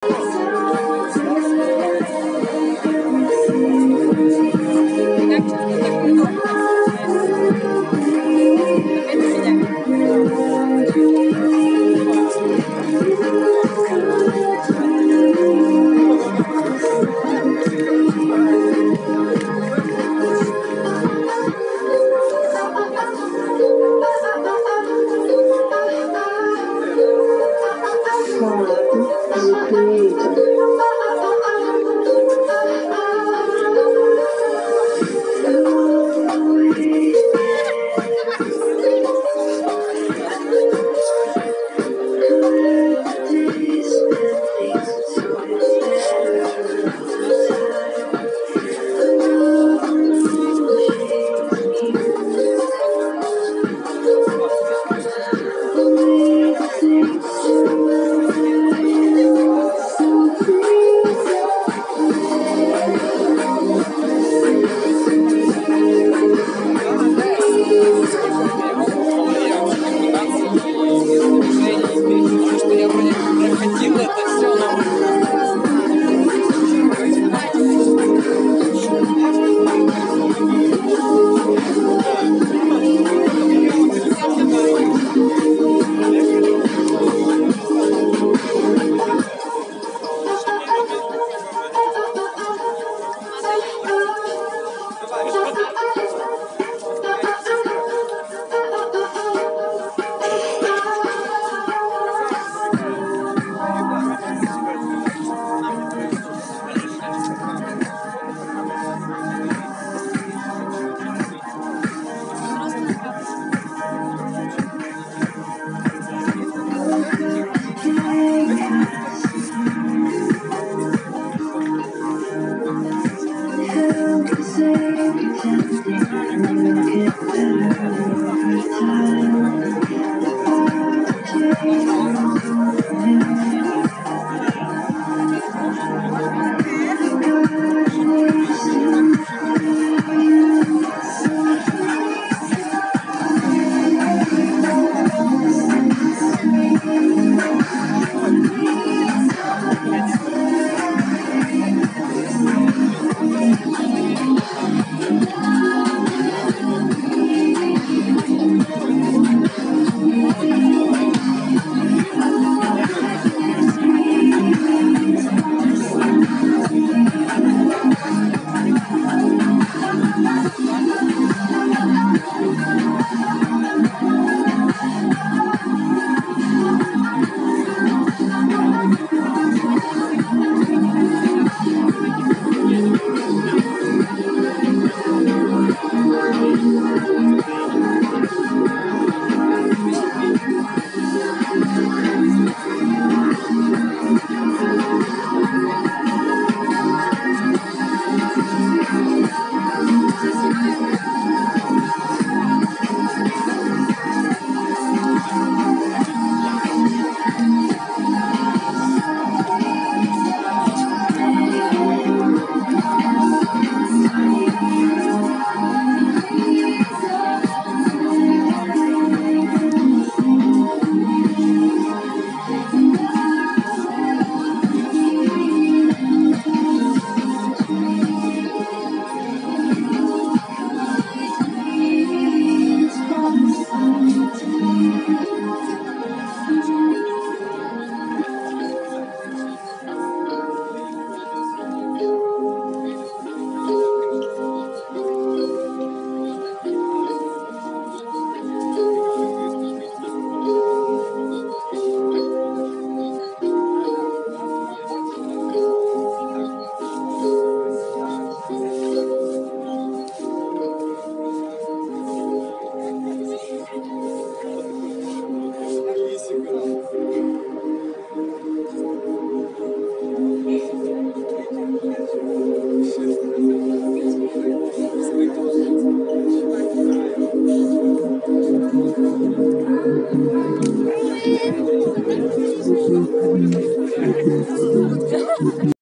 没时间。可以。i you gonna get better.